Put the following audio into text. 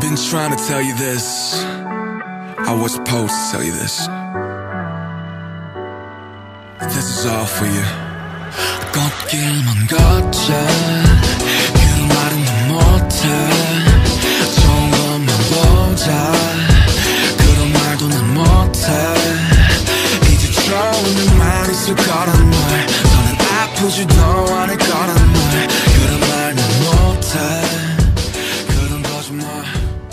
been trying to tell you this. I was supposed to tell you this. This is all for you. 걷길만 걷자. 그 말은 난 못해. 좋은 것만 보자. 그런 말도 난 못해. 이제 좋은 말 있을 거란 말. 너는 아프지도 않을 my